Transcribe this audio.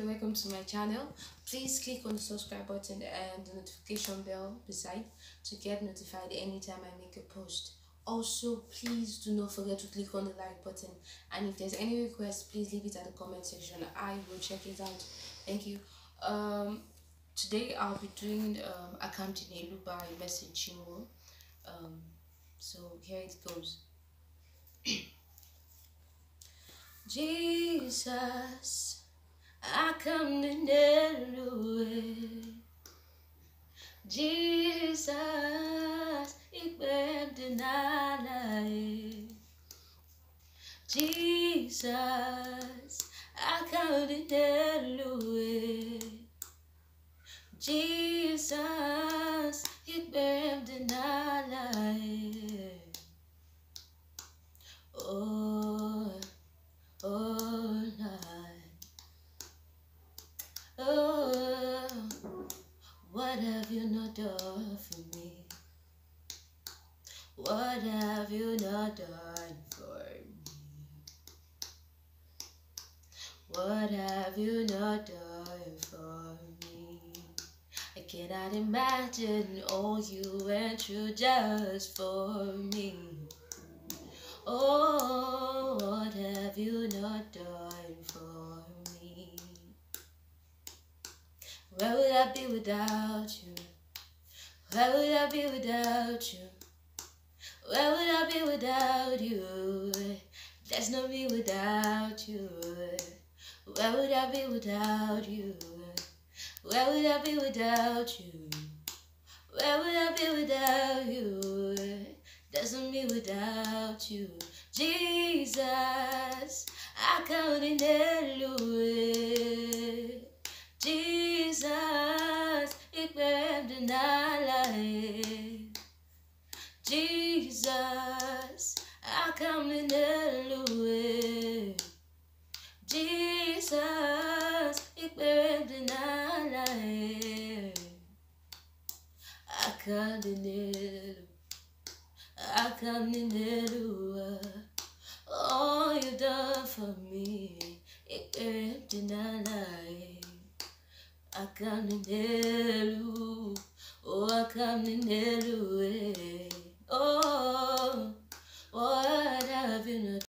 everyone welcome to my channel. Please click on the subscribe button and the notification bell beside to get notified anytime i make a post. Also please do not forget to click on the like button and if there's any request please leave it at the comment section. I will check it out. Thank you. Um today i'll be doing um akamdinelu by Mercy Chinwo. Um so here it goes. Jesus, come to. Jesus, nala Jesus, I come to. Jesus, ikbem nala Oh, oh, night. Oh, what have you not done for me? What have you not done for me? What have you not done for me? I cannot imagine all you went through just for me. Oh, what have you not done for me? Where would I be without you? Where would I be without you? Where would I be without you? There's no me without you. Where would I be without you? Where would I be without you? Where would I be without you? There's no me without you. Jesus, akamdinelu. Jesus, ik ben de nalae. Jesus, akamdinelu. Jesus, ik ben de nalae. I come in Elohim. akamdinelu. All you done for me, ik ben de nalae. I come in Elohim.